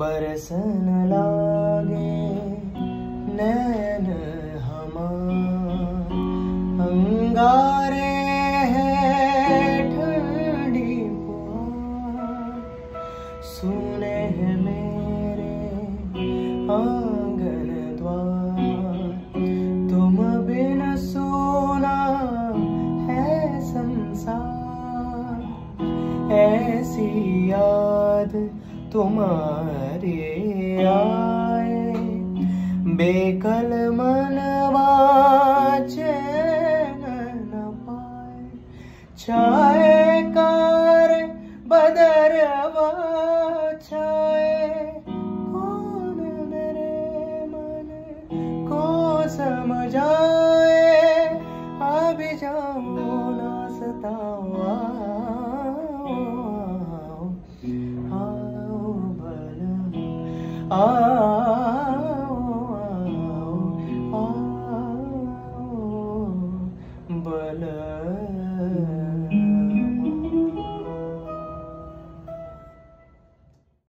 बरसन लागे नैन हमार। अंगारे हैं ठंडी सुने हैं मेरे आ ऐसी याद तुम्हारे आए। बेकल मनवा चैन न पाए। छाए कार बदरवा छाए कौन मेरे मन को समझाए ah.